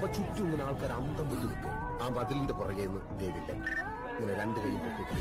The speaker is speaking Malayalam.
അപ്പൊ ചുറ്റും ഇങ്ങനെ ആൾക്കാർ അന്തം വിട്ടു നിൽക്കും. ആ മതിലിന്റെ പുറകെ നിന്ന് ദേവില്ല ഇങ്ങനെ രണ്ട് കൈ പൊക്കി